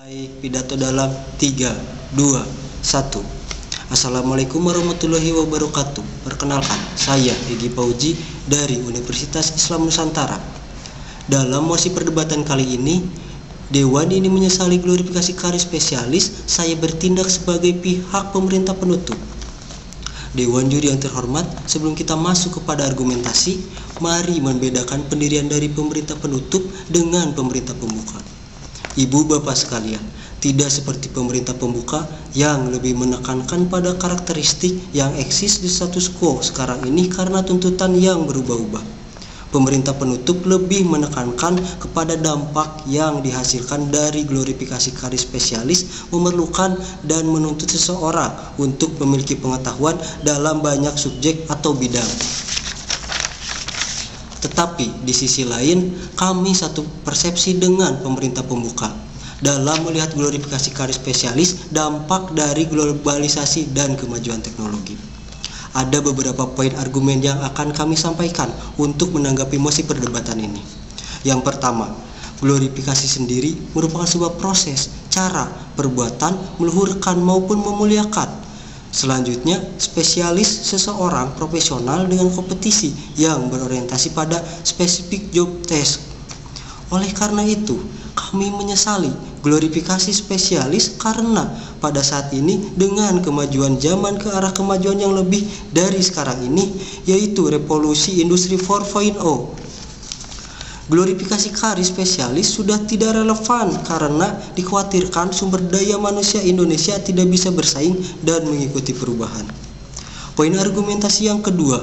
Mulai pidato dalam 3, 2, 1 Assalamualaikum warahmatullahi wabarakatuh. Perkenalkan, saya Egi Pauji dari Universitas Islam Nusantara. Dalam mosi perdebatan kali ini Dewan ini menyesali glorifikasi karya spesialis Saya bertindak sebagai pihak pemerintah penutup. Dewan juri yang terhormat, sebelum kita masuk kepada argumentasi, mari membedakan pendirian dari pemerintah penutup dengan pemerintah pembuka. Ibu bapak sekalian, tidak seperti pemerintah pembuka yang lebih menekankan pada karakteristik yang eksis di status quo sekarang ini karena tuntutan yang berubah-ubah. Pemerintah penutup lebih menekankan kepada dampak yang dihasilkan dari glorifikasi karya spesialis memerlukan dan menuntut seseorang untuk memiliki pengetahuan dalam banyak subjek atau bidang. Tetapi di sisi lain, kami satu persepsi dengan pemerintah pembuka dalam melihat glorifikasi karya spesialis dampak dari globalisasi dan kemajuan teknologi. Ada beberapa poin argumen yang akan kami sampaikan untuk menanggapi mosi perdebatan ini. Yang pertama, glorifikasi sendiri merupakan sebuah proses, cara, perbuatan meluhurkan maupun memuliakan Selanjutnya, spesialis seseorang profesional dengan kompetisi yang berorientasi pada spesifik job test. Oleh karena itu, kami menyesali glorifikasi spesialis karena pada saat ini dengan kemajuan zaman ke arah kemajuan yang lebih dari sekarang ini yaitu revolusi industri 4.0 Glorifikasi kari spesialis sudah tidak relevan karena dikhawatirkan sumber daya manusia Indonesia tidak bisa bersaing dan mengikuti perubahan. Poin argumentasi yang kedua,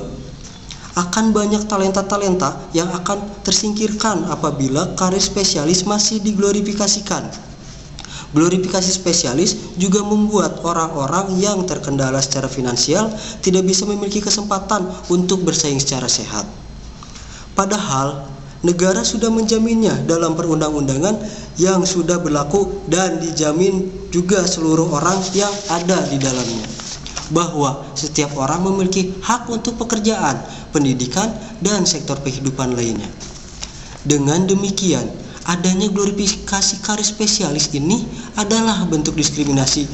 akan banyak talenta-talenta yang akan tersingkirkan apabila karir spesialis masih diglorifikasikan. Glorifikasi spesialis juga membuat orang-orang yang terkendala secara finansial tidak bisa memiliki kesempatan untuk bersaing secara sehat. Padahal negara sudah menjaminnya dalam perundang-undangan yang sudah berlaku dan dijamin juga seluruh orang yang ada di dalamnya bahwa setiap orang memiliki hak untuk pekerjaan, pendidikan, dan sektor kehidupan lainnya. Dengan demikian, adanya glorifikasi karir spesialis ini adalah bentuk diskriminasi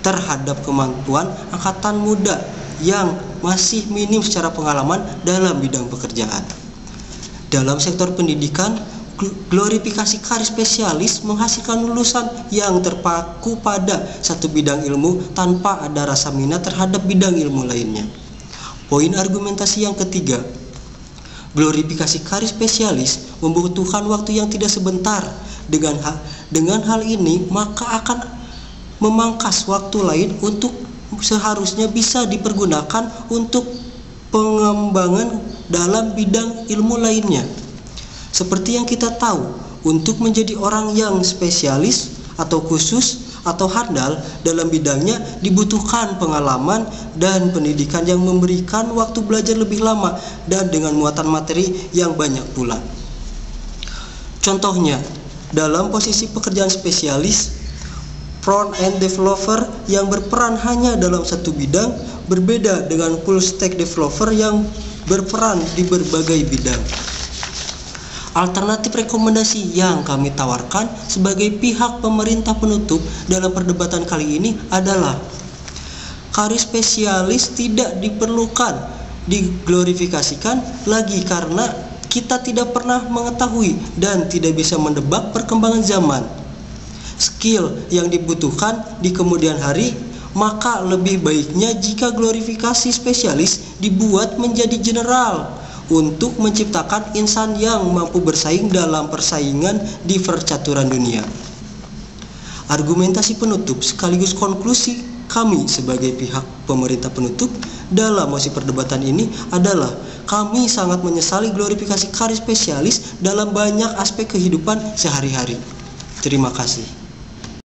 terhadap kemampuan angkatan muda yang masih minim secara pengalaman dalam bidang pekerjaan. Dalam sektor pendidikan, glorifikasi karir spesialis menghasilkan lulusan yang terpaku pada satu bidang ilmu tanpa ada rasa minat terhadap bidang ilmu lainnya. Poin argumentasi yang ketiga, glorifikasi karir spesialis membutuhkan waktu yang tidak sebentar. Dengan hal, dengan hal ini, maka akan memangkas waktu lain untuk seharusnya bisa dipergunakan untuk pengembangan dalam bidang ilmu lainnya. Seperti yang kita tahu, untuk menjadi orang yang spesialis atau khusus atau handal dalam bidangnya dibutuhkan pengalaman dan pendidikan yang memberikan waktu belajar lebih lama dan dengan muatan materi yang banyak pula. Contohnya, dalam posisi pekerjaan spesialis, front end developer yang berperan hanya dalam satu bidang berbeda dengan full stack developer yang berperan di berbagai bidang. Alternatif rekomendasi yang kami tawarkan sebagai pihak pemerintah penutup dalam perdebatan kali ini adalah karir spesialis tidak diperlukan diglorifikasikan lagi karena kita tidak pernah mengetahui dan tidak bisa mendebak perkembangan zaman. Skill yang dibutuhkan di kemudian hari maka lebih baiknya jika glorifikasi spesialis dibuat menjadi general untuk menciptakan insan yang mampu bersaing dalam persaingan di percaturan dunia. Argumentasi penutup sekaligus konklusi kami sebagai pihak pemerintah penutup dalam mosi perdebatan ini adalah kami sangat menyesali glorifikasi karir spesialis dalam banyak aspek kehidupan sehari-hari. Terima kasih.